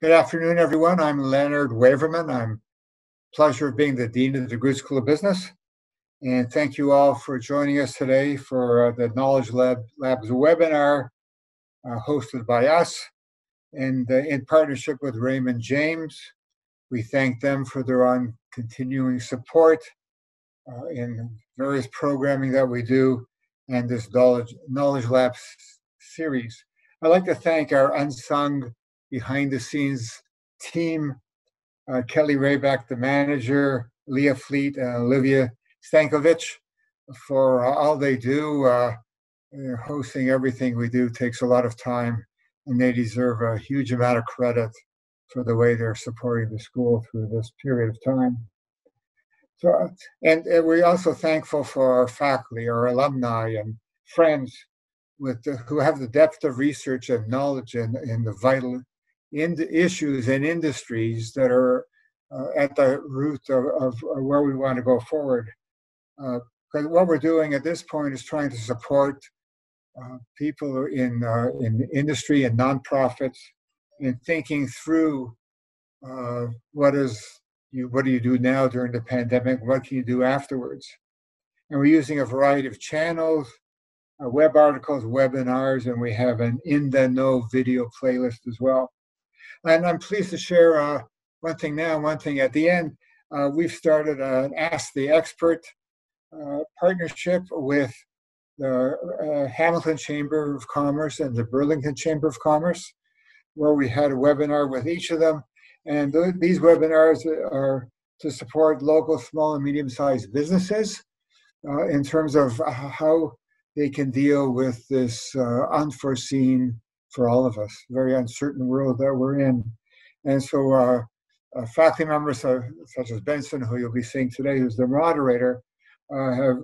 Good afternoon, everyone. I'm Leonard Waverman. I'm pleasure of being the Dean of the DeGroote School of Business. And thank you all for joining us today for uh, the Knowledge Lab Labs webinar uh, hosted by us and uh, in partnership with Raymond James. We thank them for their on continuing support uh, in various programming that we do and this Knowledge, Knowledge Labs series. I'd like to thank our unsung behind the scenes team uh, Kelly Rayback, the manager, Leah Fleet, and Olivia Stankovic for all they do. Uh, hosting everything we do takes a lot of time, and they deserve a huge amount of credit for the way they're supporting the school through this period of time. So, and, and we're also thankful for our faculty, our alumni, and friends with the, who have the depth of research and knowledge in, in the vital in the issues and industries that are uh, at the root of, of, where we want to go forward. Because uh, what we're doing at this point is trying to support uh, people in uh, in industry and nonprofits in thinking through uh, what is you what do you do now during the pandemic? What can you do afterwards? And we're using a variety of channels, uh, web articles, webinars, and we have an in the know video playlist as well. And I'm pleased to share uh, one thing now, one thing at the end. Uh, we've started an Ask the Expert uh, partnership with the uh, Hamilton Chamber of Commerce and the Burlington Chamber of Commerce, where we had a webinar with each of them. And th- these webinars are to support local small and medium sized businesses uh, in terms of how they can deal with this uh, unforeseen for all of us, very uncertain world that we're in. And so, faculty members uh, such as Benson, who you'll be seeing today, who's the moderator, uh, have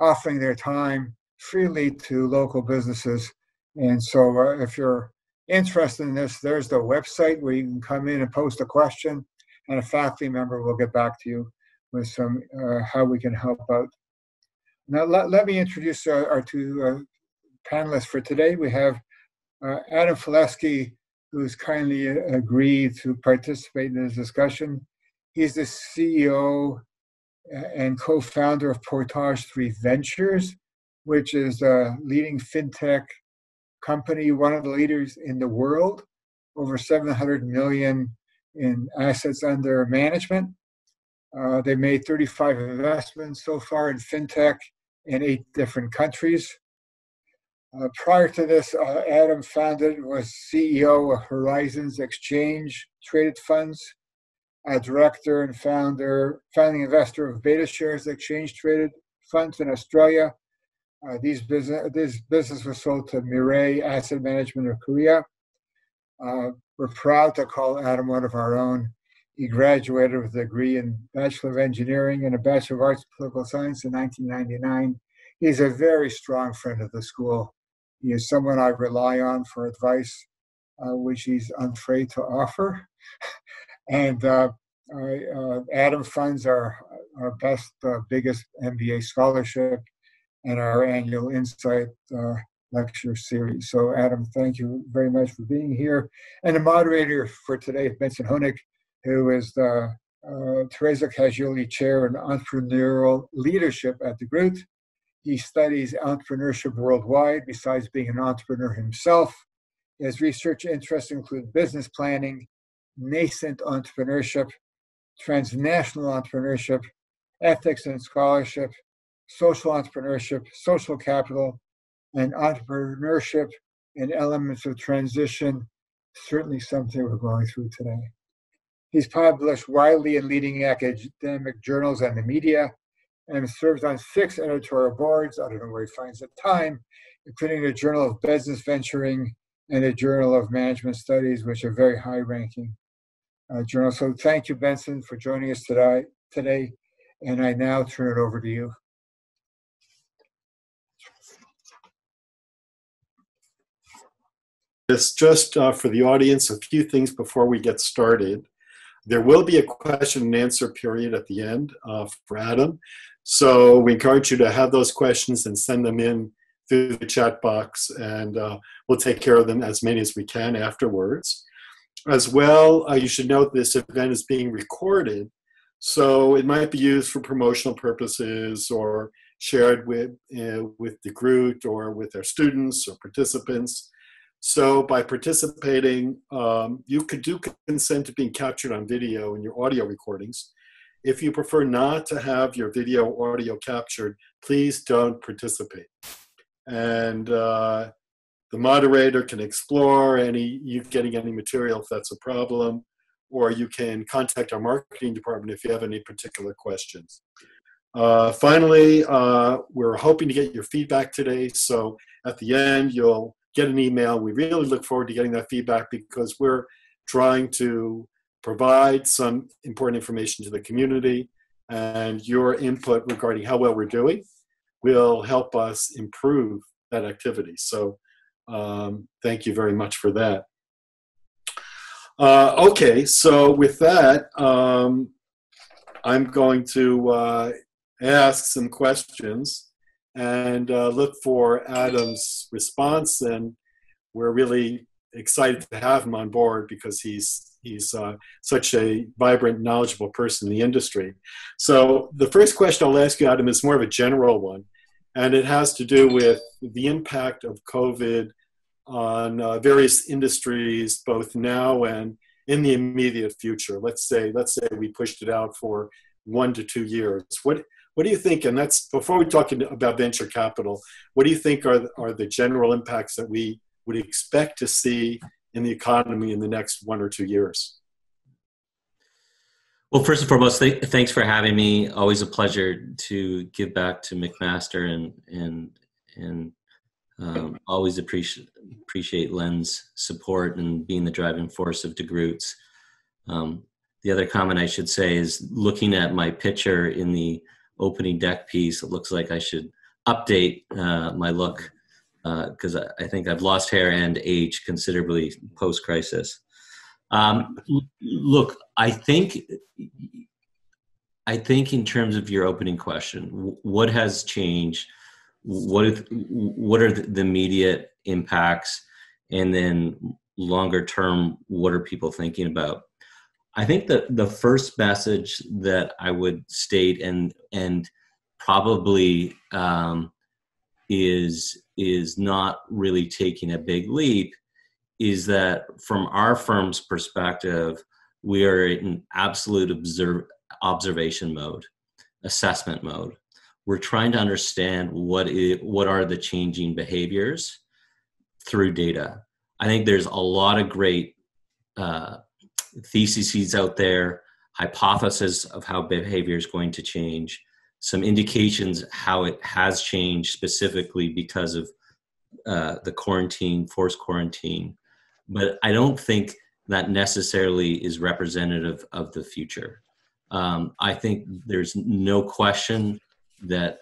offering their time freely to local businesses. And so, uh, if you're interested in this, there's the website where you can come in and post a question, and a faculty member will get back to you with some uh, how we can help out. Now, let, let me introduce our, our two panelists for today. We have uh, Adam Felesky, who's kindly agreed to participate in this discussion. He's the CEO and co-founder of Portage 3 Ventures, which is a leading fintech company, one of the leaders in the world, over 700 million in assets under management. Uh, they made 35 investments so far in fintech in eight different countries. Uh, prior to this, uh, Adam founded, was CEO of Horizons Exchange Traded Funds, a director and founder, founding investor of BetaShares Exchange Traded Funds in Australia. Uh, these business, this business was sold to Mirae Asset Management of Korea. Uh, we're proud to call Adam one of our own. He graduated with a degree in Bachelor of Engineering and a Bachelor of Arts in Political Science in 1999. He's a very strong friend of the school he is someone I rely on for advice, uh, which he's unafraid to offer. and uh, uh, Adam funds our, our best, uh, biggest MBA scholarship and our annual Insight uh, lecture series. So, Adam, thank you very much for being here. And the moderator for today Benson Honig, who is the uh, Teresa Cascioli Chair in Entrepreneurial Leadership at DeGroote. He studies entrepreneurship worldwide, besides being an entrepreneur himself. His research interests include business planning, nascent entrepreneurship, transnational entrepreneurship, ethics and scholarship, social entrepreneurship, social capital, and entrepreneurship and elements of transition. Certainly something we're going through today. He's published widely in leading academic journals and the media, and serves on six editorial boards. I don't know where he finds the time, including the Journal of Business Venturing and the Journal of Management Studies, which are very high ranking uh, journals. So thank you, Benson, for joining us today. today. And I now turn it over to you. Just uh, for the audience, a few things before we get started. There will be a question and answer period at the end uh, for Adam. So we encourage you to have those questions and send them in through the chat box, and uh, we'll take care of them as many as we can afterwards. as well, uh, you should note this event is being recorded, so it might be used for promotional purposes or shared with uh, with the group or with our students or participants. So by participating, um, you could do consent to being captured on video in your audio recordings. If you prefer not to have your video or audio captured, please don't participate. And uh, the moderator can explore any you getting any material if that's a problem, or you can contact our marketing department if you have any particular questions. Uh, finally, uh, we're hoping to get your feedback today. So at the end, you'll get an email. We really look forward to getting that feedback because we're trying to provide some important information to the community and your input regarding how well we're doing will help us improve that activity. So um, thank you very much for that. Uh, okay, so with that, um, I'm going to uh, ask some questions and uh, look for Adam's response. And we're really excited to have him on board because he's he's uh, such a vibrant, knowledgeable person in the industry. So the first question I'll ask you, Adam, is more of a general one, and it has to do with the impact of COVID on uh, various industries, both now and in the immediate future. Let's say let's say we pushed it out for one to two years. What what do you think? And that's before we talk about venture capital. What do you think are are the general impacts that we would expect to see in the economy in the next one or two years? Well, first and foremost, th- thanks for having me. Always a pleasure to give back to McMaster and and and um, always appreciate appreciate Len's support and being the driving force of DeGroote's. Um, the other comment I should say is looking at my picture in the opening deck piece, it looks like I should update uh, my look because uh, I think I've lost hair and age considerably post crisis. Um, look, I think I think in terms of your opening question, what has changed? What is, what are the immediate impacts, and then longer term, what are people thinking about? I think that the first message that I would state and and probably um, is is not really taking a big leap is that from our firm's perspective we are in absolute observe, observation mode assessment mode. We're trying to understand what is, what are the changing behaviors through data. I think there's a lot of great uh, theses out there, hypothesis of how behavior is going to change, some indications how it has changed specifically because of uh, the quarantine, forced quarantine. But I don't think that necessarily is representative of the future. Um, I think there's no question that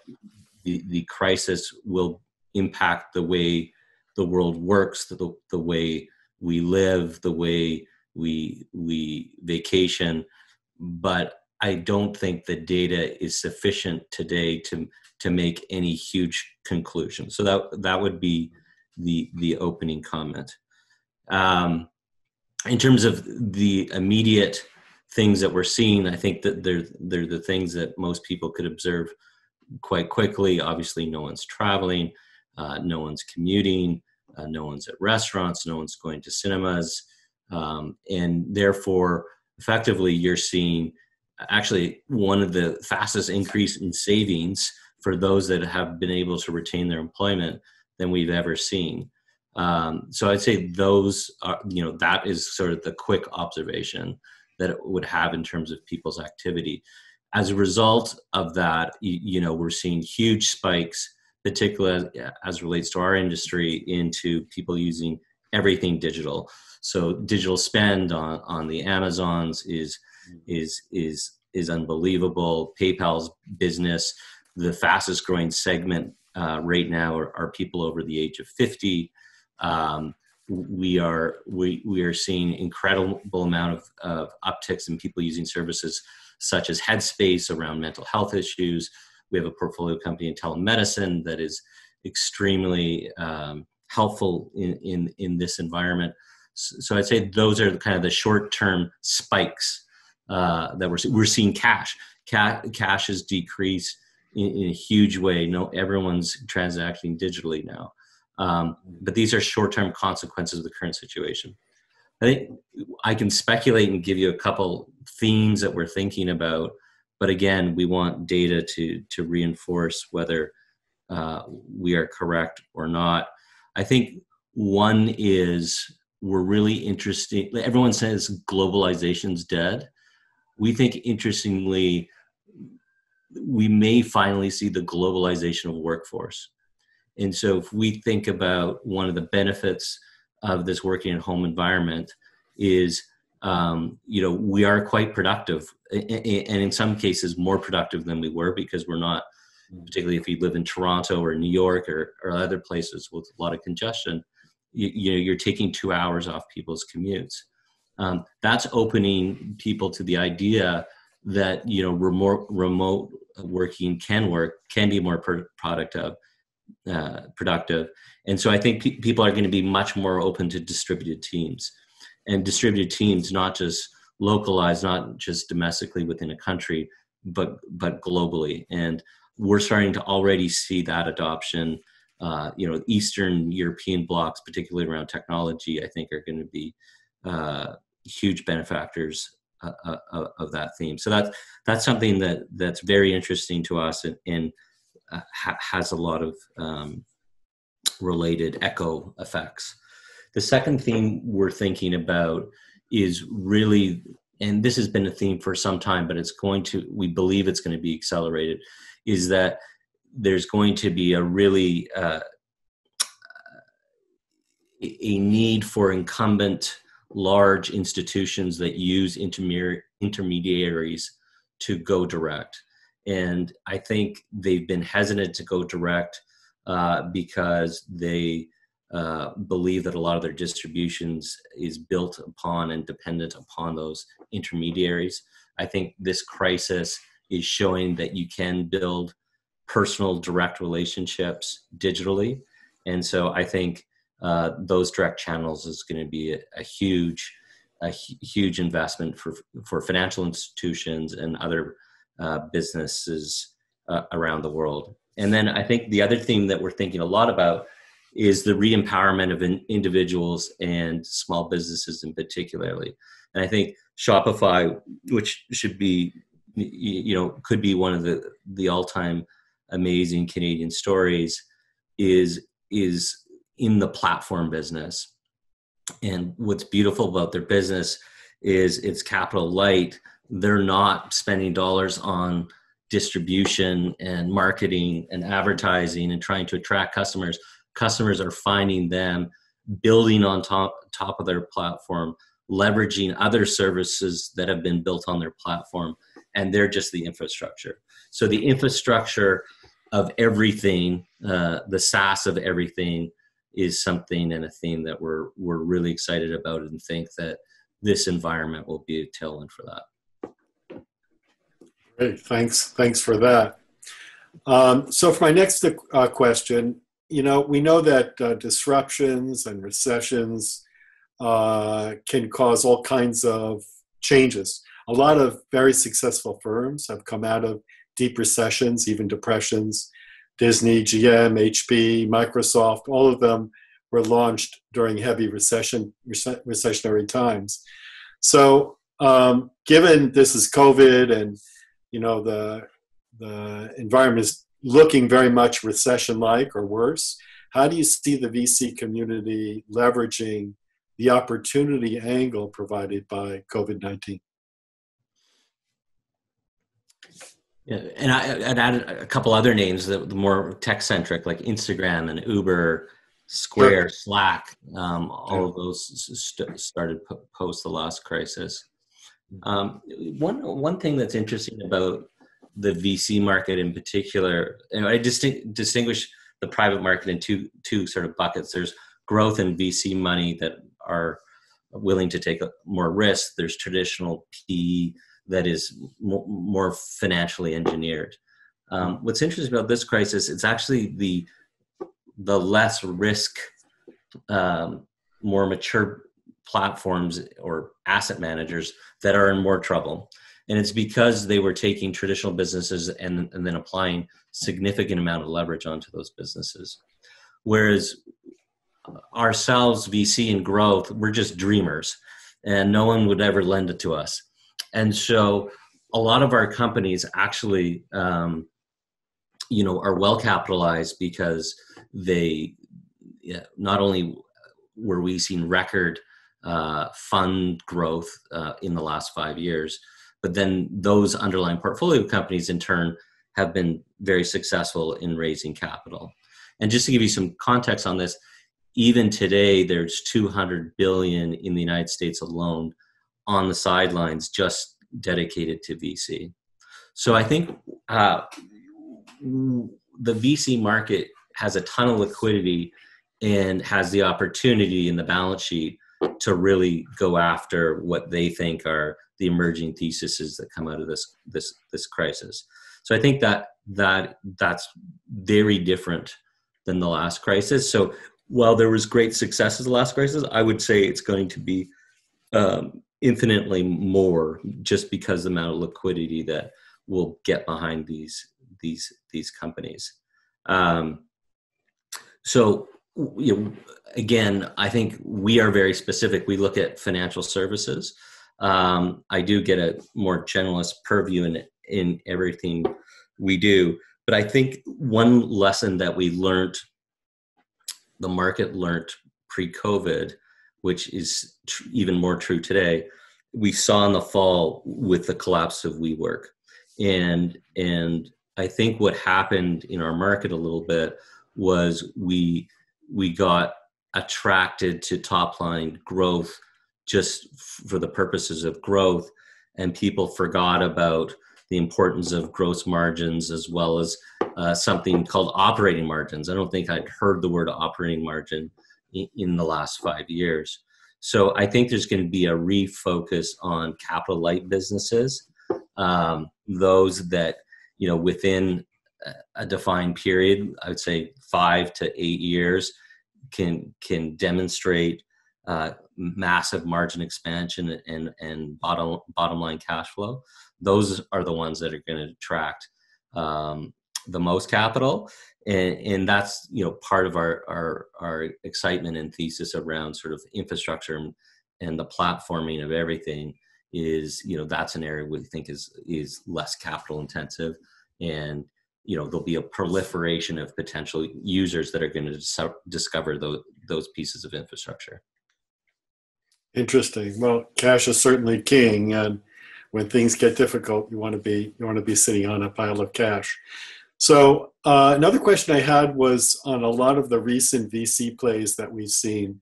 the, the crisis will impact the way the world works, the, the way we live, the way we we vacation but i don't think the data is sufficient today to to make any huge conclusion. So that that would be the the opening comment. Um, in terms of the immediate things that we're seeing i think that they're they're the things that most people could observe quite quickly. Obviously no one's traveling uh, no one's commuting uh, no one's at restaurants no one's going to cinemas. Um, and therefore effectively you're seeing actually one of the fastest increase in savings for those that have been able to retain their employment than we've ever seen um, so i'd say those are you know that is sort of the quick observation that it would have in terms of people's activity as a result of that you, you know we're seeing huge spikes particularly as, as relates to our industry into people using everything digital so digital spend on, on the Amazons is. Is is is unbelievable. PayPal's business, the fastest growing segment uh, right now are, are, people over the age of 50. Um, we are we we are seeing incredible amount of, of upticks in people using services such as Headspace around mental health issues. We have a portfolio company in telemedicine that is extremely um, helpful in, in in this environment. So I'd say those are kind of the short-term spikes uh, that we're we're seeing. Cash, cash, cash has decreased in, in, a huge way. No, everyone's transacting digitally now, um, but these are short-term consequences of the current situation. I think I can speculate and give you a couple themes that we're thinking about, but again, we want data to to reinforce whether uh, we are correct or not. I think one is we're really interested. Everyone says globalization's dead. We think, interestingly, we may finally see the globalization of workforce. And so, if we think about one of the benefits of this working at home environment, is um, you know we are quite productive, and in some cases more productive than we were because we're not, particularly if you live in Toronto or New York or, or other places with a lot of congestion you, you know you're taking two hours off people's commutes um, that's opening people to the idea that you know remote remote working can work can be more productive uh, productive. And so i think pe- people are going to be much more open to distributed teams. And distributed teams not just localized not just domestically within a country but but globally. And we're starting to already see that adoption uh, you know, Eastern European blocks, particularly around technology, I think are going to be uh, huge benefactors uh, uh of that theme. So that's that's something that that's very interesting to us and, and uh, ha- has a lot of um, related echo effects. The second theme we're thinking about is really, and this has been a theme for some time, but it's going to, we believe it's going to be accelerated, is that there's going to be a really uh, a need for incumbent large institutions that use intermediaries to go direct. And I think they've been hesitant to go direct uh, because they uh, believe that a lot of their distributions is built upon and dependent upon those intermediaries. I think this crisis is showing that you can build personal direct relationships digitally and so i think uh, those direct channels is going to be a, a huge a huge investment for for financial institutions and other uh, businesses uh, around the world. And then i think the other theme that we're thinking a lot about is the re-empowerment of in individuals and small businesses in particularly. And i think shopify which should be you know could be one of the the all-time amazing Canadian stories is is in the platform business. And what's beautiful about their business is it's capital light. They're not spending dollars on distribution and marketing and advertising and trying to attract customers. Customers are finding them building on top top of their platform, leveraging other services that have been built on their platform, and they're just the infrastructure. So the infrastructure of everything, uh, the SaaS of everything, is something and a theme that we're we're really excited about and think that this environment will be a tailwind for that. Great, thanks, thanks for that. Um, so for my next uh, question, you know, we know that uh, disruptions and recessions uh, can cause all kinds of changes. A lot of very successful firms have come out of deep recessions, even depressions. Disney, GM, HP, Microsoft, all of them were launched during heavy recession recessionary times. So, um, given this is COVID and you know the the environment is looking very much recession-like or worse, how do you see the VC community leveraging the opportunity angle provided by COVID nineteen? Yeah, and I, would added a couple other names that the more tech centric, like Instagram and Uber, Square, Slack. Um, all of those st- started post the last crisis. Um, one one thing that's interesting about the VC market in particular, and I distinct, distinguish the private market in two two sort of buckets. There's growth and VC money that are willing to take more risk. There's traditional PE that is more financially engineered. Um, what's interesting about this crisis, it's actually the the less risk, um, more mature platforms or asset managers that are in more trouble. And it's because they were taking traditional businesses and, and then applying significant amount of leverage onto those businesses. Whereas ourselves, VC and growth, we're just dreamers and no one would ever lend it to us. And so a lot of our companies actually, um, you know, are well capitalized because they yeah, not only were we seeing record uh, fund growth uh, in the last five years, but then those underlying portfolio companies in turn have been very successful in raising capital. And just to give you some context on this, even today there's 200 billion in the United States alone on the sidelines just dedicated to VC. So I think uh, the VC market has a ton of liquidity and has the opportunity in the balance sheet to really go after what they think are the emerging theses that come out of this this this crisis. So I think that that that's very different than the last crisis. So while there was great success in the last crisis, I would say it's going to be um, infinitely more just because the amount of liquidity that will get behind these these these companies. Um, so you know, again, I think we are very specific. We look at financial services. Um, I do get a more generalist purview in in everything we do, but I think one lesson that we learned, the market learned pre-COVID, which is tr- even more true today, we saw in the fall with the collapse of WeWork, and and I think what happened in our market a little bit was we we got attracted to top line growth just for the purposes of growth and people forgot about the importance of gross margins as well as uh, something called operating margins. I don't think i'd heard the word operating margin in, the last five years. So i think there's going to be a refocus on capital light businesses um, those that you know within a defined period i would say five to eight years can can demonstrate uh, massive margin expansion and and bottom bottom line cash flow. Those are the ones that are going to attract um, the most capital. And and that's you know part of our our our excitement and thesis around sort of infrastructure and, and the platforming of everything is you know that's an area we think is is less capital intensive. And you know there'll be a proliferation of potential users that are going to dis- discover those those pieces of infrastructure. Interesting. Well cash is certainly king and when things get difficult you want to be you want to be sitting on a pile of cash so uh, another question i had was on a lot of the recent vc plays that we've seen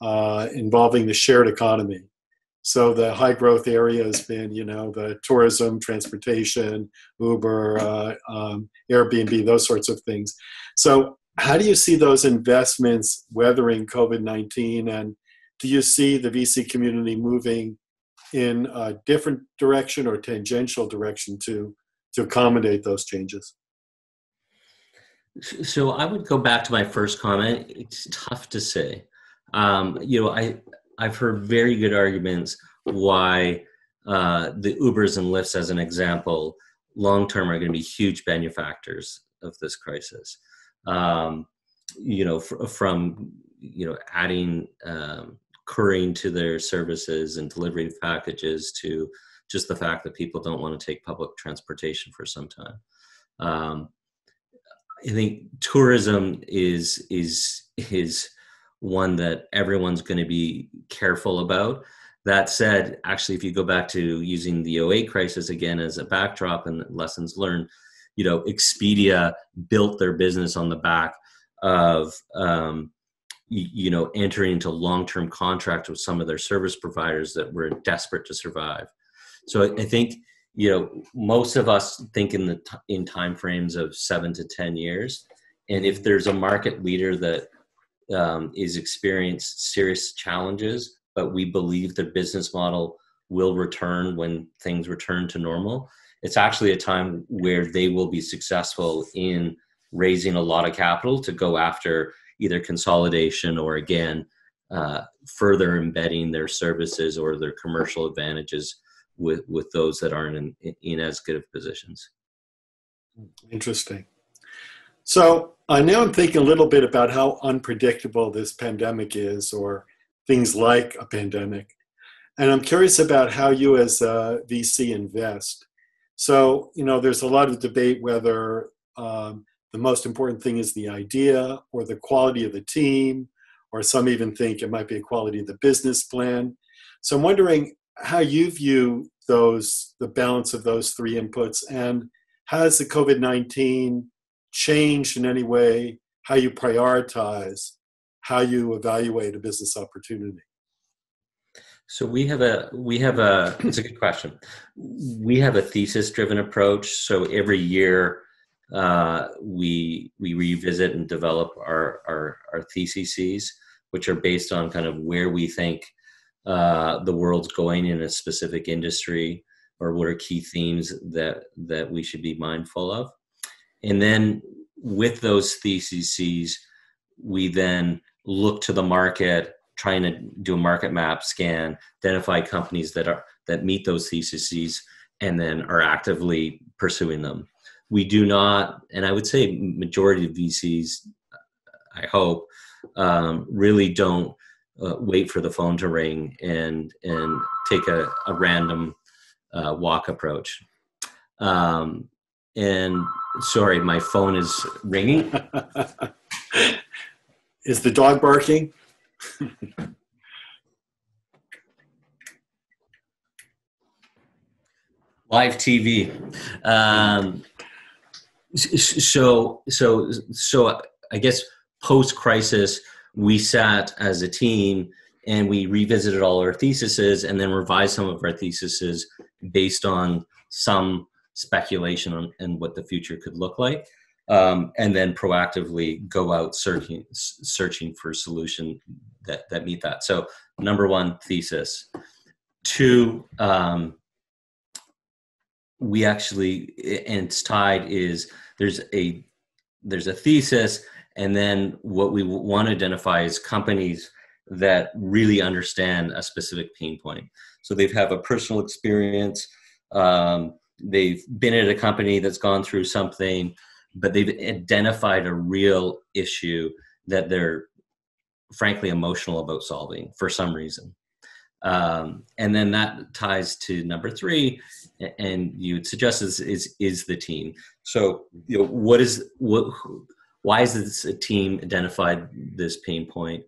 uh, involving the shared economy so the high growth area has been, you know, the tourism, transportation, Uber, uh, um, Airbnb, those sorts of things. So how do you see those investments weathering COVID 19? And do you see the VC community moving in a different direction or tangential direction to, to accommodate those changes? So I would go back to my first comment. It's tough to say. Um, you know, I I've heard very good arguments why uh, the Ubers and Lyfts, as an example, long term are going to be huge benefactors of this crisis. Um, you know, fr- from you know adding um, couriering to their services and delivering packages to just the fact that people don't want to take public transportation for some time. Um, I think tourism is is is one that everyone's going to be careful about. That said, actually, if you go back to using the 08 crisis again as a backdrop and lessons learned, you know, Expedia built their business on the back of, um, you, know, entering into long-term contracts with some of their service providers that were desperate to survive. So I think, you know, most of us think in the t- in time frames of seven to ten years, and if there's a market leader that um, is experienced serious challenges, but we believe their business model will return when things return to normal. It's actually a time where they will be successful in raising a lot of capital to go after either consolidation or again uh, further embedding their services or their commercial advantages with with those that aren't in, in as good of positions. Interesting. So uh, now I'm thinking a little bit about how unpredictable this pandemic is, or things like a pandemic. And I'm curious about how you, as a VC, invest. So, you know, there's a lot of debate whether um, the most important thing is the idea or the quality of the team, or some even think it might be a quality of the business plan. So I'm wondering how you view those, the balance of those three inputs, and has the COVID 19 changed in any way how you prioritize, how you evaluate a business opportunity? So we have a we have a it's a good question. We have a thesis driven approach. So every year uh, we we revisit and develop our, our our theses, which are based on kind of where we think uh, the world's going in a specific industry, or what are key themes that that we should be mindful of, and then with those theses, we then look to the market, trying to do a market map scan, identify companies that are that meet those theses, and then are actively pursuing them. We do not, and I would say majority of VCs, I hope, um, really don't uh, wait for the phone to ring and and take a, a random uh, walk approach. Um, and sorry, my phone is ringing. is the dog barking? Live TV. Um, so, so, so, I guess post crisis, we sat as a team and we revisited all our theses and then revised some of our theses based on some speculation on and what the future could look like um, and then proactively go out searching searching for solution that that meet that. So number one thesis. Two um, we actually and it's tied is there's a there's a thesis and then what we want to identify is companies that really understand a specific pain point. So they have a personal experience um, they've been at a company that's gone through something but they've identified a real issue that they're frankly emotional about solving for some reason. Um, and then that ties to number three and you would suggest is, is is the team. So you know what is what why is this a team identified this pain point?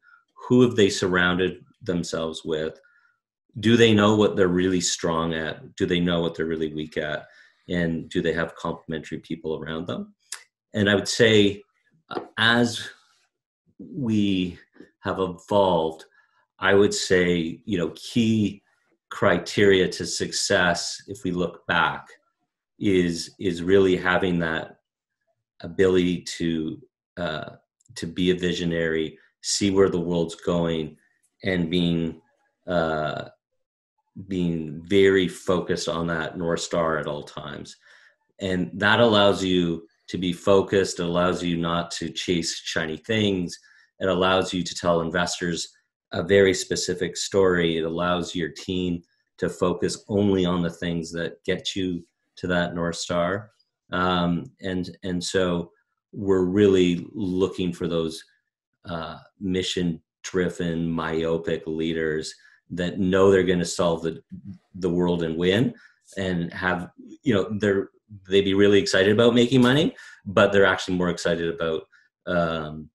Who have they surrounded themselves with? Do they know what they're really strong at? Do they know what they're really weak at? And do they have complementary people around them? And i would say as we have evolved i would say you know key criteria to success if we look back is is really having that ability to uh, to be a visionary see where the world's going and being uh, being very focused on that north star at all times. And that allows you to be focused it allows you not to chase shiny things it allows you to tell investors a very specific story it allows your team to focus only on the things that get you to that north star. Um, and and so we're really looking for those uh, mission driven myopic leaders that know they're going to solve the the world and win and have you know they're they'd be really excited about making money but they're actually more excited about um,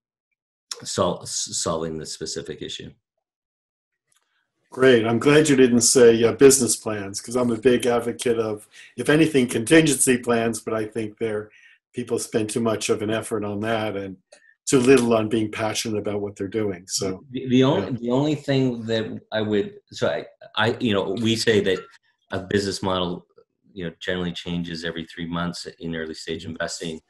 sol- solving the specific issue. Great. I'm glad you didn't say uh, business plans because i'm a big advocate of if anything contingency plans but i think they're people spend too much of an effort on that and too little on being passionate about what they're doing. So the, the only yeah. the only thing that I would so I, I you know we say that a business model you know generally changes every three months in early stage investing.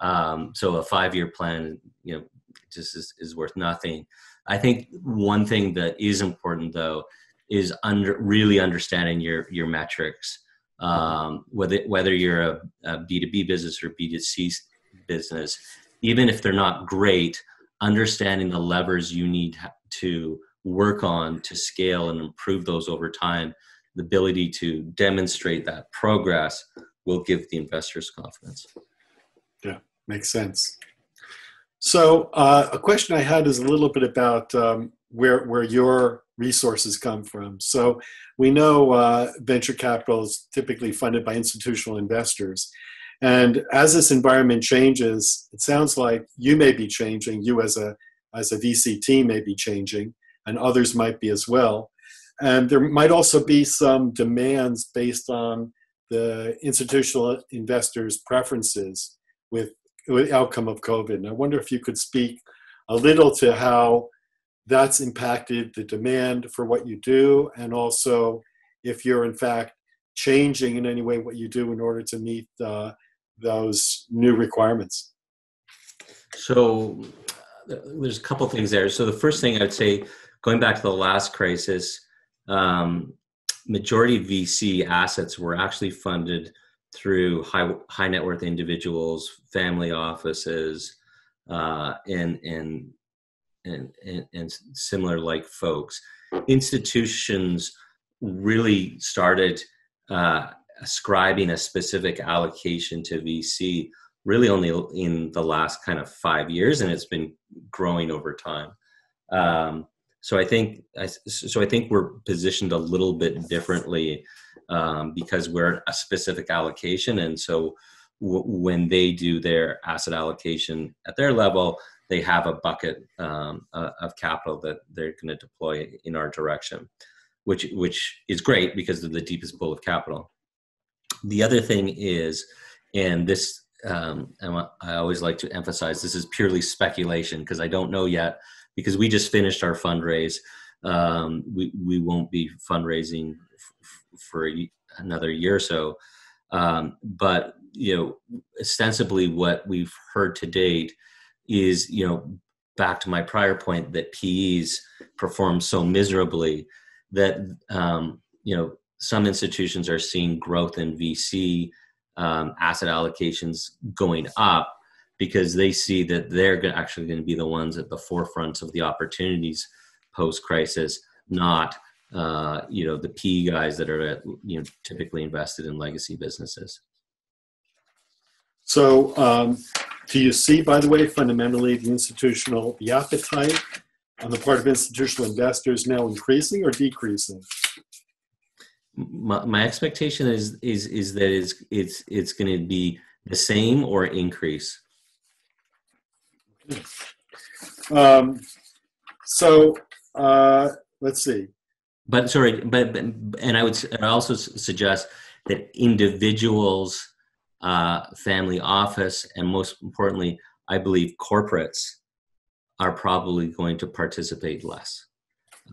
Um, so a five year plan you know just is, is worth nothing. I think one thing that is important though is under really understanding your your metrics. Um, whether whether you're a a B2B business or B2C business, even if they're not great, understanding the levers you need to work on to scale and improve those over time, the ability to demonstrate that progress will give the investors confidence. Yeah, makes sense. So uh, a question I had is a little bit about um, where where your resources come from. So we know uh, venture capital is typically funded by institutional investors, and as this environment changes, it sounds like you may be changing. You as a as a VC team may be changing, and others might be as well. And there might also be some demands based on the institutional investors' preferences with, with the outcome of COVID. And I wonder if you could speak a little to how that's impacted the demand for what you do, and also if you're in fact changing in any way what you do in order to meet uh, those new requirements. So there's a couple things there. So the first thing I'd say, going back to the last crisis, um, majority VC assets were actually funded through high high net worth individuals, family offices, uh, and, and and and and similar like folks. Institutions really started uh, ascribing a specific allocation to VC really only in the last kind of five years, and it's been growing over time. Um, so I think so. I think we're positioned a little bit differently um, because we're a specific allocation, and so w- when they do their asset allocation at their level, they have a bucket um, uh, of capital that they're going to deploy in our direction, which which is great because of the deepest pool of capital. The other thing is, and this um, and I always like to emphasize this is purely speculation because I don't know yet because we just finished our fundraise. Um, we we won't be fundraising f- for a, another year or so, um, but you know, ostensibly what we've heard to date is you know back to my prior point that PEs perform so miserably that um, you know some institutions are seeing growth in VC um, asset allocations going up because they see that they're actually going to be the ones at the forefront of the opportunities post crisis, not uh, you know the PE guys that are you know typically invested in legacy businesses. So, um, do you see, by the way, fundamentally the institutional the appetite on the part of institutional investors now increasing or decreasing? my, my expectation is is is that it's it's it's going to be the same or increase. Um, so uh, let's see. But sorry, but, but and I would I also suggest that individuals, uh, family office, and most importantly, I believe corporates are probably going to participate less,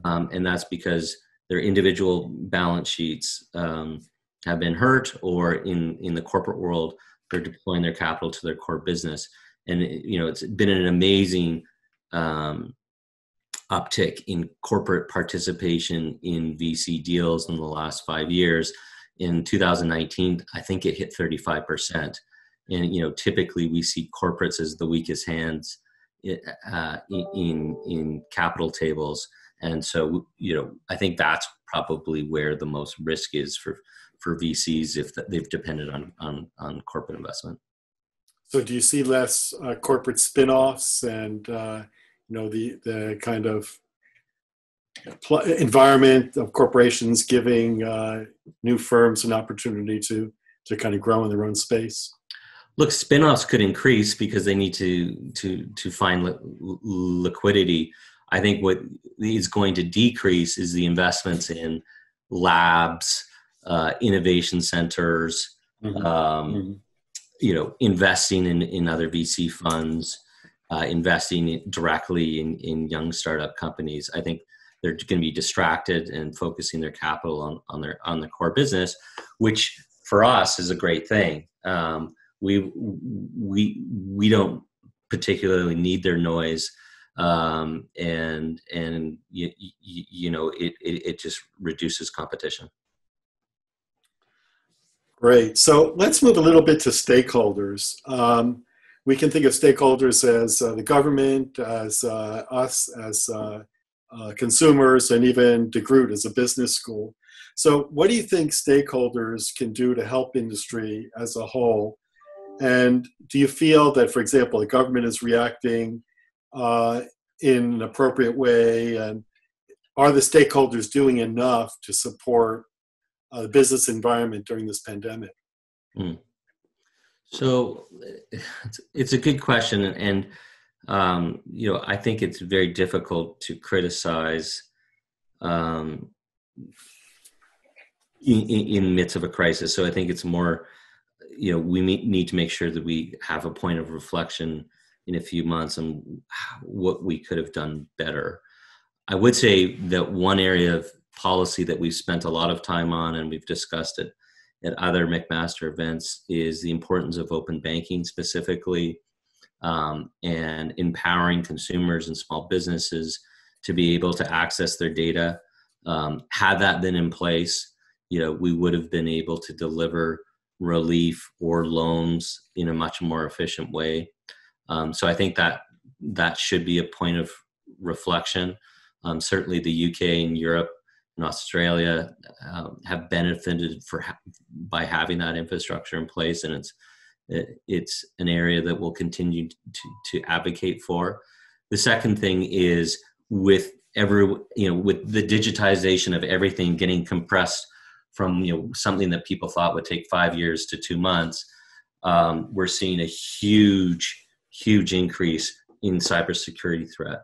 um, and that's because their individual balance sheets um, have been hurt, or in in the corporate world, they're deploying their capital to their core business. And you know, it's been an amazing um, uptick in corporate participation in VC deals in the last five years. In 2019, I think it hit 35 percent. And you know, typically we see corporates as the weakest hands uh, in in capital tables and so you know i think that's probably where the most risk is for for vcs if they've depended on on, on corporate investment so do you see less uh, corporate spin-offs and uh, you know the the kind of pl- environment of corporations giving uh, new firms an opportunity to to kind of grow in their own space look spin-offs could increase because they need to to to find li- liquidity I think what is going to decrease is the investments in labs, uh, innovation centers, mm-hmm. Um, mm-hmm. you know, investing in, in other VC funds, uh, investing directly in, in young startup companies. I think they're going to be distracted and focusing their capital on, on their on the core business, which for us is a great thing. Um, we we we don't particularly need their noise um, and and you, you, you know it, it, it just reduces competition. Great. So let's move a little bit to stakeholders. Um, we can think of stakeholders as uh, the government, as uh, us, as uh, uh, consumers and even DeGroote as a business school. So, what do you think stakeholders can do to help industry as a whole? And do you feel that, for example, the government is reacting uh, in an appropriate way? And are the stakeholders doing enough to support uh, the business environment during this pandemic? Mm. So it's, it's, a good question, and um, you know I think it's very difficult to criticize um, in, in, midst of a crisis. So I think it's more, you know, we need to make sure that we have a point of reflection in a few months on what we could have done better. I would say that one area of policy that we've spent a lot of time on and we've discussed it at other McMaster events is the importance of open banking specifically um, and empowering consumers and small businesses to be able to access their data. Um, had that been in place, you know, we would have been able to deliver relief or loans in a much more efficient way. Um, so I think that that should be a point of reflection. Um, certainly, the UK and Europe and Australia uh, have benefited for ha- by having that infrastructure in place, and it's it, it's an area that we'll continue to, to advocate for. The second thing is with every you know with the digitization of everything getting compressed from you know something that people thought would take five years to two months, um, we're seeing a huge huge increase in cybersecurity threat,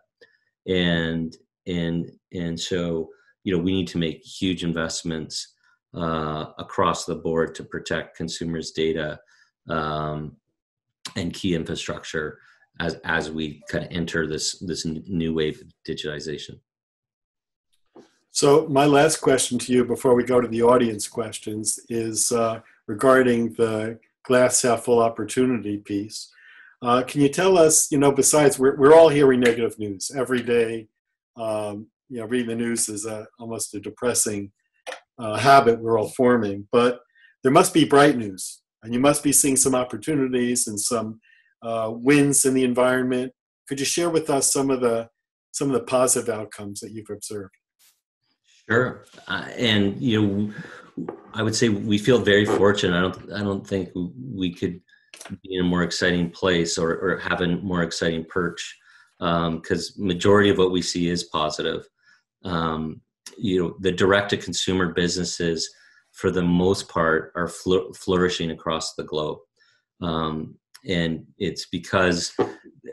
and and and so you know we need to make huge investments uh, across the board to protect consumers' data um, and key infrastructure as as we kind of enter this this new wave of digitization. So my last question to you before we go to the audience questions is uh, regarding the glass half full opportunity piece. Uh, can you tell us, you know, besides we're, we're all hearing negative news every day, um, you know, reading the news is a, almost a depressing uh, habit we're all forming. But there must be bright news, and you must be seeing some opportunities and some uh, wins in the environment. Could you share with us some of the some of the positive outcomes that you've observed? Sure, uh, and you know, I would say we feel very fortunate. I don't, I don't think we could be in a more exciting place or, or have a more exciting perch because um, majority of what we see is positive um, you know the direct to consumer businesses for the most part are fl- flourishing across the globe. Um, and it's because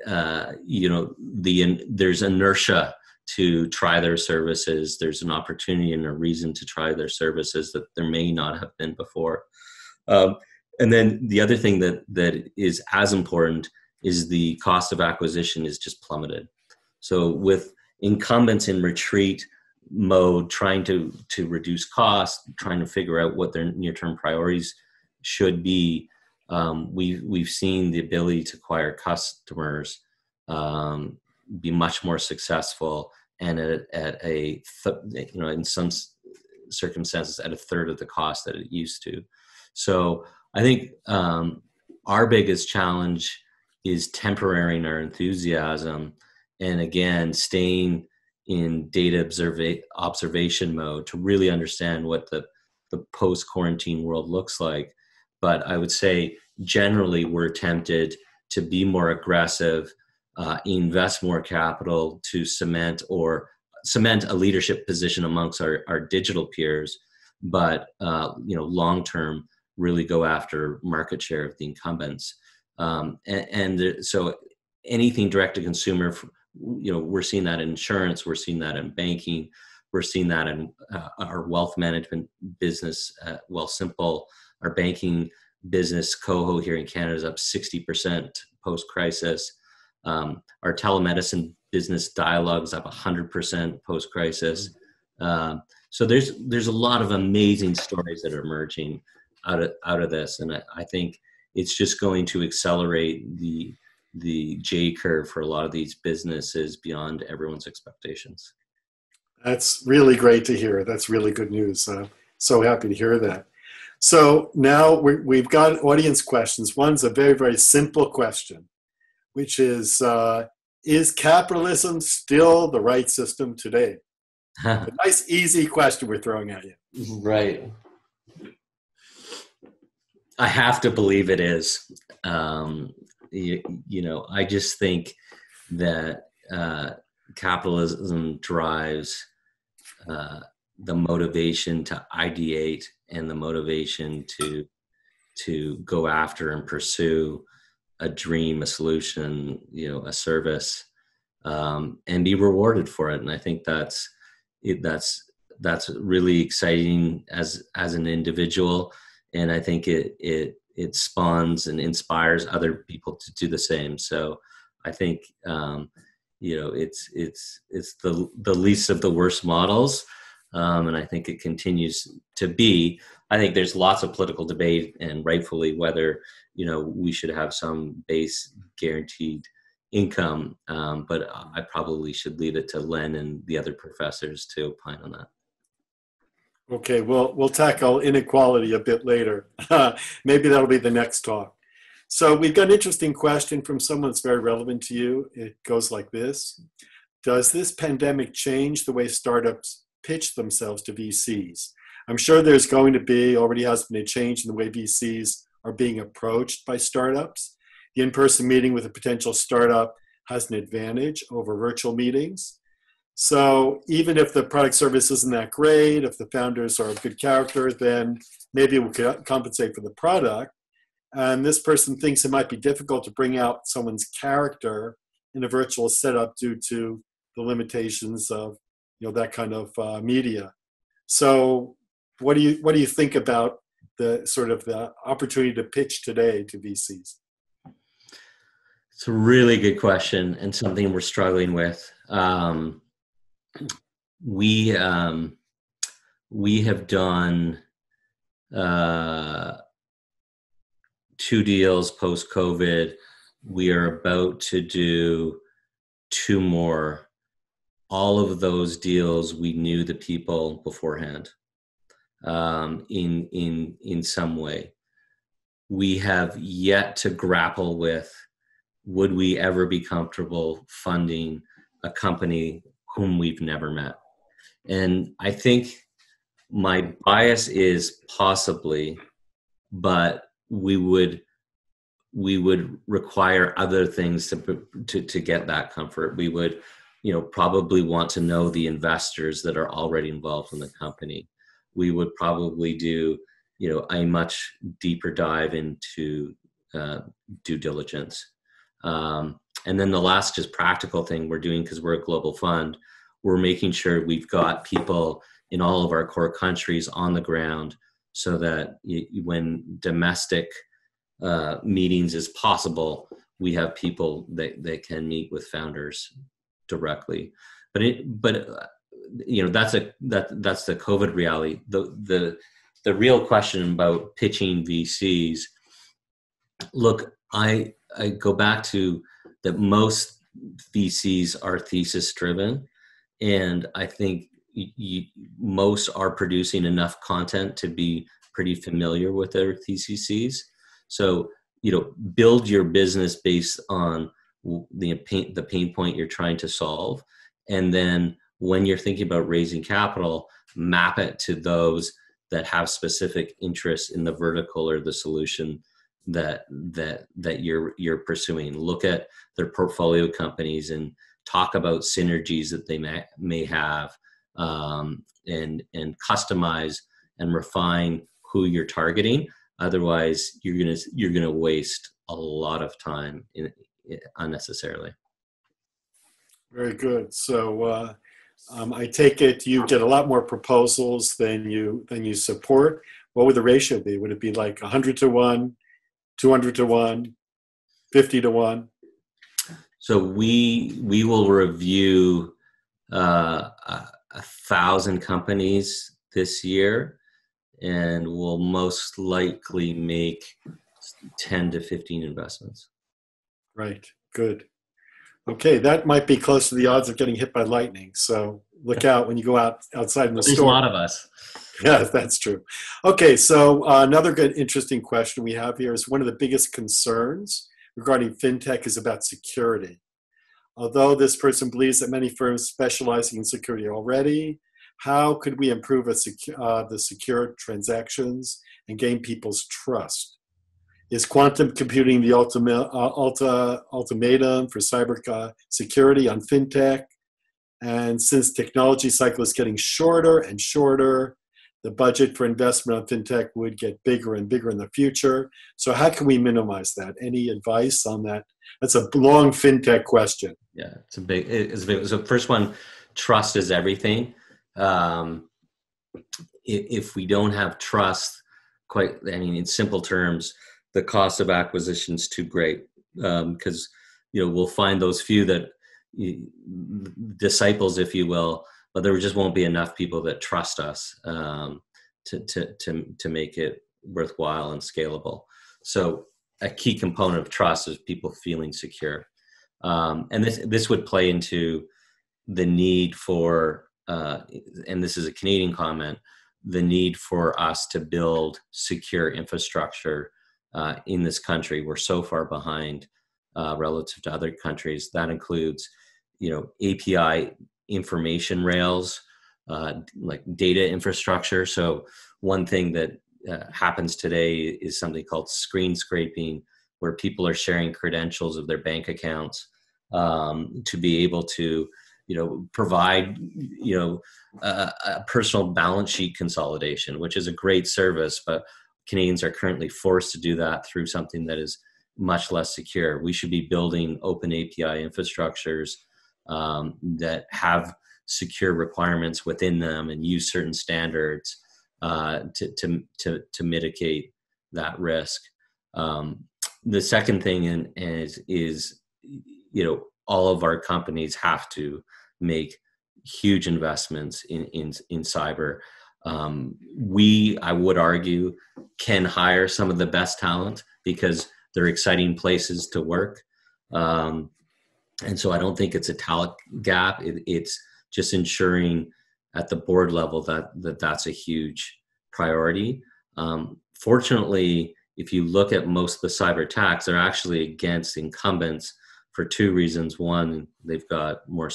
uh, you know the there's inertia to try their services. There's an opportunity and a reason to try their services that there may not have been before. Um, and then the other thing that that is as important is the cost of acquisition is just plummeted. So with incumbents in retreat mode trying to to reduce costs trying to figure out what their near term priorities should be. Um, we've we've seen the ability to acquire customers um, be much more successful and at, at a th- you know in some circumstances at a third of the cost that it used to. So i think um, our biggest challenge is tempering our enthusiasm and again staying in data observa- observation mode to really understand what the, the post quarantine world looks like. But I would say generally we're tempted to be more aggressive, uh, invest more capital to cement or cement a leadership position amongst our, our digital peers, but uh, you know long term really go after market share of the incumbents. Um, and, and so anything direct to consumer you know we're seeing that in insurance we're seeing that in banking we're seeing that in uh, our wealth management business uh, simple, our banking business KOHO here in canada is up 60% post crisis um, our telemedicine business dialogues up 100% post crisis uh, so there's there's a lot of amazing stories that are emerging out of out of this and I, I think it's just going to accelerate the the J curve for a lot of these businesses beyond everyone's expectations. That's really great to hear. That's really good news. Uh, so happy to hear that. So now we have got audience questions. One's a very, very simple question, which is uh, is capitalism still the right system today? a nice, easy question we're throwing at you. Right. I have to believe it is. Um, you, you, know, I just think that uh, capitalism drives uh, the motivation to ideate and the motivation to to go after and pursue a dream, a solution, you know, a service, um, and be rewarded for it. And I think that's it, that's that's really exciting as as an individual, and I think it it it spawns and inspires other people to do the same. So I think um, you know it's it's it's the the least of the worst models. Um, and I think it continues to be. I think there's lots of political debate, and rightfully, whether you know we should have some base guaranteed income. Um, but I probably should leave it to Len and the other professors to opine on that. Okay, well, we'll tackle inequality a bit later. Maybe that'll be the next talk. So we've got an interesting question from someone that's very relevant to you. It goes like this Does this pandemic change the way startups pitch themselves to VCs? I'm sure there's going to be, already has been a change in the way VCs are being approached by startups. The in person meeting with a potential startup has an advantage over virtual meetings. So even if the product service isn't that great, if the founders are of good character, then maybe we could compensate for the product. And this person thinks it might be difficult to bring out someone's character in a virtual setup due to the limitations of you know that kind of uh, media. So what do you what do you think about the sort of the opportunity to pitch today to VCs? It's a really good question and something we're struggling with. Um, we um, we have done uh, two deals post COVID. We are about to do two more. All of those deals, we knew the people beforehand um, in in in some way. We have yet to grapple with: Would we ever be comfortable funding a company whom we've never met? And I think my bias is possibly, but we would we would require other things to to to get that comfort. We would, you know, probably want to know the investors that are already involved in the company. We would probably do, you know, a much deeper dive into uh, due diligence. Um, and then the last just practical thing we're doing because we're a global fund, we're making sure we've got people in all of our core countries on the ground so that when domestic uh, meetings is possible, we have people that, that can meet with founders directly. But it, but uh, you know that's a that that's the COVID reality. The the the real question about pitching VCs. Look, I I go back to that most VCs are thesis driven, and I think you, most are producing enough content to be pretty familiar with their theses. So you know, build your business based on the pain, the pain point you're trying to solve, and then when you're thinking about raising capital, map it to those that have specific interests in the vertical or the solution that that that you're you're pursuing. Look at their portfolio companies and talk about synergies that they may may have, um, and and customize and refine who you're targeting. Otherwise, you're gonna you're gonna waste a lot of time in unnecessarily. Very good. So. Uh, um, I take it you get a lot more proposals than you than you support. What would the ratio be? Would it be like 100 to 1, 200 to 1, 50 to 1? So we we will review uh, a, a thousand companies this year, and we'll most likely make 10 to 15 investments. Right. Good. Okay, that might be close to the odds of getting hit by lightning. So look out when you go out outside in the There's store. a lot of us. Yeah, that's true. Okay, so uh, another good, interesting question we have here is one of the biggest concerns regarding fintech is about security. Although this person believes that many firms specializing in security already, how could we improve secu- uh, the secure transactions and gain people's trust? Is quantum computing the ultimate, uh, ulta, ultimatum for cyber uh, security on fintech? And since technology cycle is getting shorter and shorter, the budget for investment on fintech would get bigger and bigger in the future. So how can we minimize that? Any advice on that? That's a long fintech question. Yeah, it's a big. It's a big. So first one, trust is everything. Um, if we don't have trust, quite, I mean, in simple terms, the cost of acquisition is too great because um, you know we'll find those few that disciples, if you will, but there just won't be enough people that trust us um, to, to, to, to make it worthwhile and scalable. So a key component of trust is people feeling secure. Um, and this, this would play into the need for, uh, and this is a Canadian comment, the need for us to build secure infrastructure uh, in this country. We're so far behind uh, relative to other countries. That includes, you know, API information rails, uh, like data infrastructure. So one thing that uh, happens today is something called screen scraping, where people are sharing credentials of their bank accounts um, to be able to, you know, provide, you know, a, a personal balance sheet consolidation, which is a great service, but Canadians are currently forced to do that through something that is much less secure. We should be building open API infrastructures um, that have secure requirements within them and use certain standards uh, to, to, to, to, mitigate that risk. Um, the second thing in, is, is, you know, all of our companies have to make huge investments in, in, in cyber. Um, we, I would argue, can hire some of the best talent because they're exciting places to work. Um, and so I don't think it's a talent gap. It, it's just ensuring at the board level that, that that's a huge priority. Um, fortunately, if you look at most of the cyber attacks, they're actually against incumbents for two reasons. One, they've got more,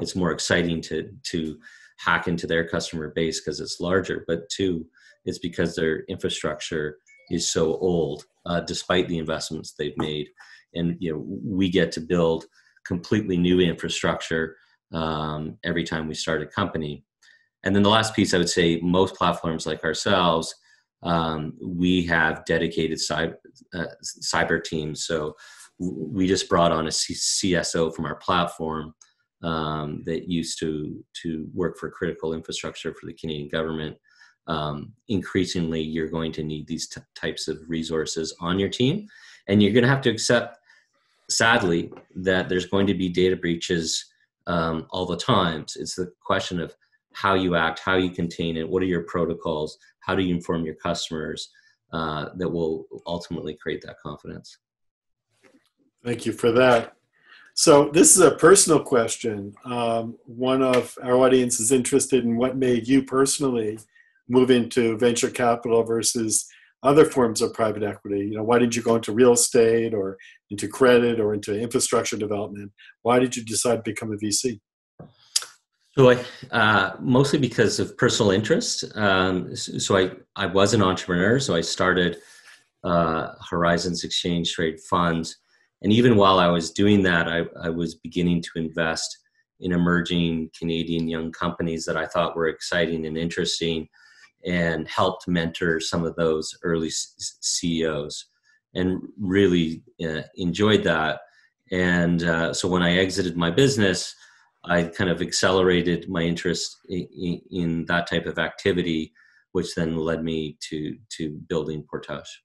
it's more exciting to, to hack into their customer base because it's larger. But two, it's because their infrastructure is so old, uh, despite the investments they've made. And you know we get to build completely new infrastructure um, every time we start a company. And then the last piece i would say most platforms like ourselves um, we have dedicated cyber, uh, cyber teams. So we just brought on a cso from our platform um, that used to to work for critical infrastructure for the canadian government um, increasingly you're going to need these t- types of resources on your team and you're going to have to accept sadly that there's going to be data breaches um, all the times. It's the question of how you act, how you contain it, what are your protocols, how do you inform your customers uh, that will ultimately create that confidence. Thank you for that. So this is a personal question. Um, one of our audience is interested in what made you personally move into venture capital versus other forms of private equity you know why did you go into real estate or into credit or into infrastructure development why did you decide to become a vc so I, uh, mostly because of personal interest. Um, so I, I was an entrepreneur. So I started uh, Horizons Exchange Trade Funds, and even while I was doing that, I, I was beginning to invest in emerging Canadian young companies that I thought were exciting and interesting and helped mentor some of those early CEOs and really uh, enjoyed that. And uh, so when I exited my business, I kind of accelerated my interest in, in, that type of activity, which then led me to to building Portage.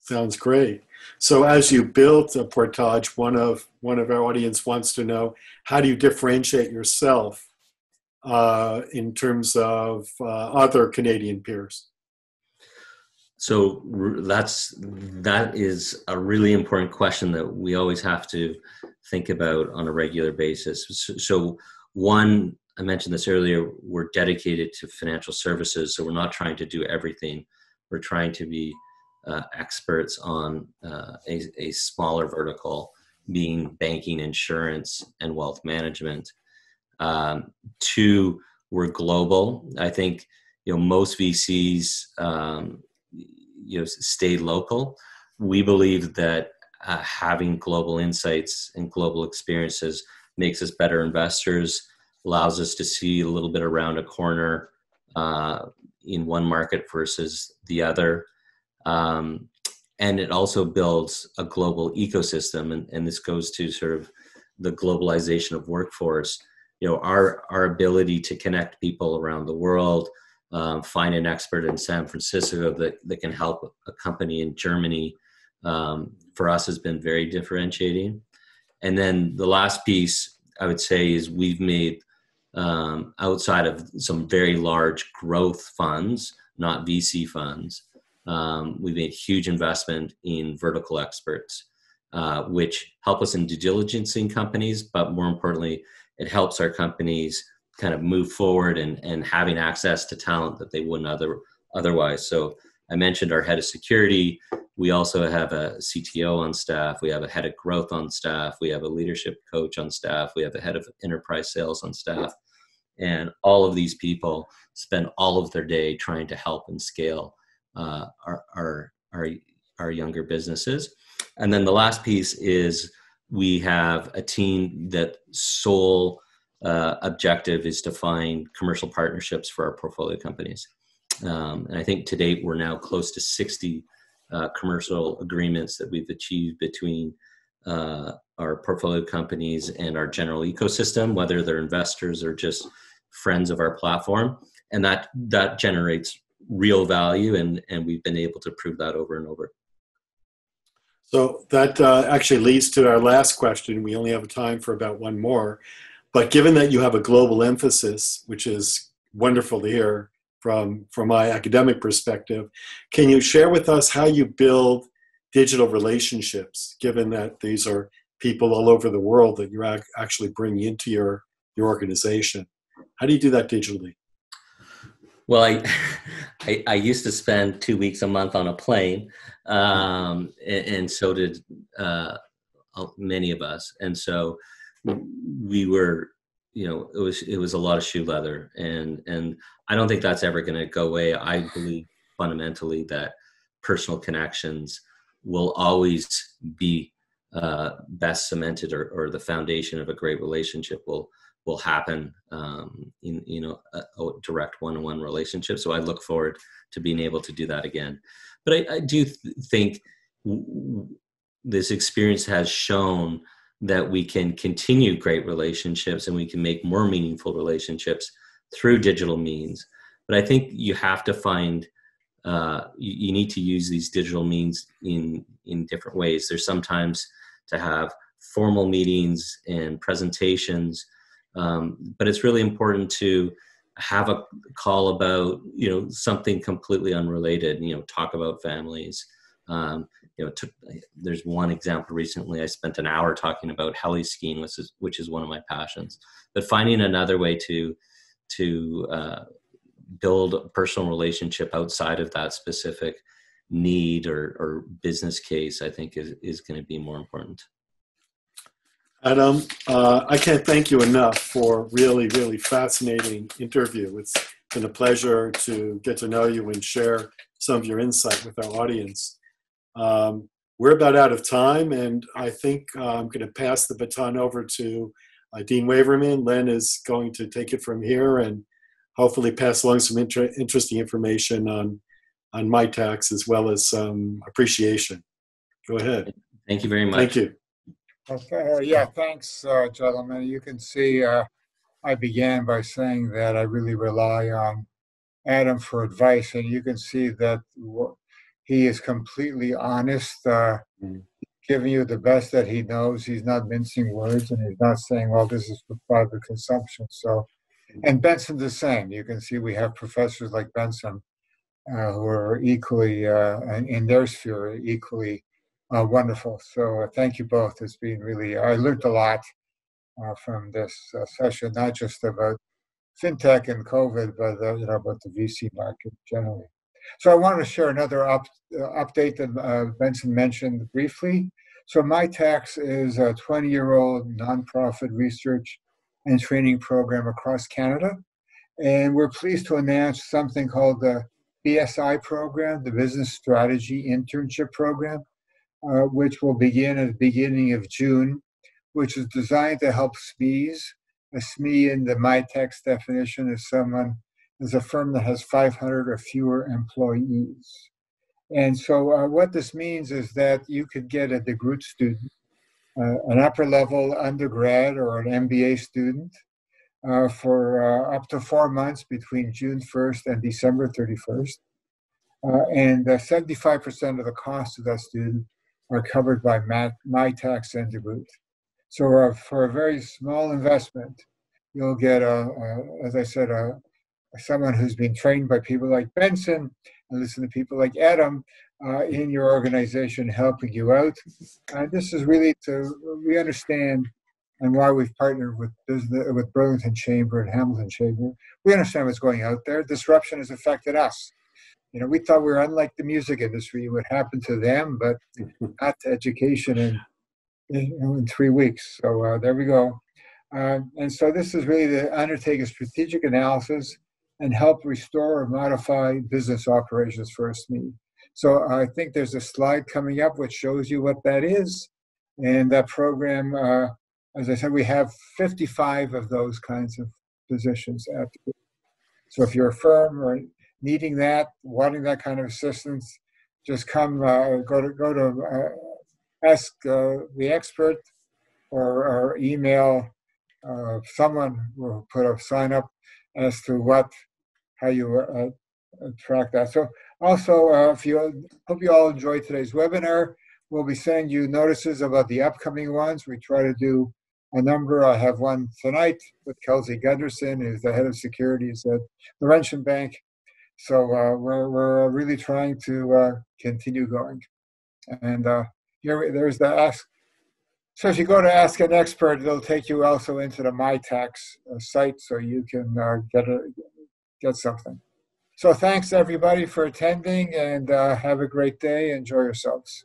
Sounds great. So as you built a Portage, one of one of our audience wants to know how do you differentiate yourself uh, in terms of uh, other Canadian peers? So that's that is a really important question that we always have to think about on a regular basis. So one, I mentioned this earlier, we're dedicated to financial services, so we're not trying to do everything. We're trying to be uh, experts on uh, a, a, smaller vertical being banking, insurance, and wealth management. Um, two, we're global. I think you know most VCs um, you know stay local. We believe that uh, having global insights and global experiences makes us better investors, allows us to see a little bit around a corner uh, in one market versus the other. Um, and it also builds a global ecosystem, and, and this goes to sort of the globalization of workforce. You know, our our ability to connect people around the world, um, find an expert in San Francisco that, that can help a company in Germany um, for us has been very differentiating. And then the last piece I would say is we've made um, outside of some very large growth funds, not VC funds, um, we made huge investment in vertical experts, uh, which help us in due diligencing companies, but more importantly, it helps our companies kind of move forward and, and having access to talent that they wouldn't other, otherwise. So I mentioned our head of security. We also have a CTO on staff. We have a head of growth on staff. We have a leadership coach on staff. We have a head of enterprise sales on staff. And all of these people spend all of their day trying to help and scale uh, our, our, our, our younger businesses. And then the last piece is we have a team that sole uh, objective is to find commercial partnerships for our portfolio companies. Um, and I think to date we're now close to 60 uh, commercial agreements that we've achieved between uh, our portfolio companies and our general ecosystem, whether they're investors or just friends of our platform, and that that generates real value, and and we've been able to prove that over and over. So that uh, actually leads to our last question. We only have time for about one more, but given that you have a global emphasis, which is wonderful to hear, from from my academic perspective. Can you share with us how you build digital relationships, given that these are people all over the world that you're actually bringing into your your organization? How do you do that digitally? Well, I, I, I used to spend two weeks a month on a plane, um, and, and, so did uh, many of us. And so we were you know it was it was a lot of shoe leather and and i don't think that's ever going to go away i believe fundamentally that personal connections will always be uh, best cemented or, or the foundation of a great relationship will will happen um, in you know a, a direct one-on-one relationship so i look forward to being able to do that again but i, I do th- think w- this experience has shown that we can continue great relationships and we can make more meaningful relationships through digital means. But I think you have to find uh, you, you, need to use these digital means in in different ways. There's sometimes to have formal meetings and presentations, um, but it's really important to have a call about you know something completely unrelated. You know, talk about families. Um, you know, there's one example recently. I spent an hour talking about heli skiing, which is which is one of my passions. But finding another way to to uh, build a personal relationship outside of that specific need or, or business case, I think is is going to be more important. Adam, uh, I can't thank you enough for really, really fascinating interview. It's been a pleasure to get to know you and share some of your insight with our audience. Um, we're about out of time, and I think uh, I'm going to pass the baton over to uh, Dean Waverman. Len is going to take it from here and hopefully pass along some inter- interesting information on on Mitacs as well as some appreciation. Go ahead. Thank you very much. Thank you. Okay. Yeah. Thanks, uh, gentlemen. You can see uh, I began by saying that I really rely on Adam for advice, and you can see that he is completely honest, uh, mm. giving you the best that he knows. He's not mincing words, and he's not saying, "Well, this is for private consumption." So, and Benson the same. You can see we have professors like Benson uh, who are equally uh, in their sphere equally uh, wonderful. So, uh, thank you both. It's been really I learned a lot uh, from this uh, session, not just about fintech and COVID, but you know about the VC market generally. So I wanted to share another up, uh, update that uh, Benson mentioned briefly. So Mitacs is a 20-year-old nonprofit research and training program across Canada. And we're pleased to announce something called the BSI program, the Business Strategy Internship Program, uh, which will begin at the beginning of June, which is designed to help SMEs. A SME in the Mitacs definition is someone is a firm that has 500 or fewer employees. And so, uh, what this means is that you could get a DeGroote student, uh, an upper level undergrad or an MBA student, uh, for uh, up to four months between June 1st and December 31st. Uh, and 75% of the cost of that student are covered by my, tax and DeGroote. So, for a very small investment, you'll get, a, a as I said, a, someone who's been trained by people like Benson and listen to people like Adam uh, in your organization helping you out. And this is really to we understand and why we've partnered with business with Burlington Chamber and Hamilton Chamber. We understand what's going out there. Disruption has affected us. You know, we thought we were unlike the music industry. What happened to them, but not to education in in, in three weeks. So uh, there we go. Uh, and so this is really to undertake a strategic analysis and help restore or modify business operations for a SME. So I think there's a slide coming up which shows you what that is. And that program, uh, as I said, we have 55 of those kinds of positions at the So if you're a firm or needing that, wanting that kind of assistance, just come, uh, go to, go to uh, ask uh, the expert or, or email uh, someone will put a sign up as to what how you uh, track that. So also, uh, if you hope you all enjoyed today's webinar, we'll be sending you notices about the upcoming ones. We try to do a number. I have one tonight with Kelsey Gunderson, who's the head of securities at the Laurentian Bank. So uh, we're, we're really trying to uh, continue going. And uh, here, there's the ask so if you go to Ask an Expert, it'll take you also into the Mitacs uh, site so you can uh, get, a, get something. So thanks everybody for attending and uh, have a great day. Enjoy yourselves.